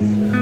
you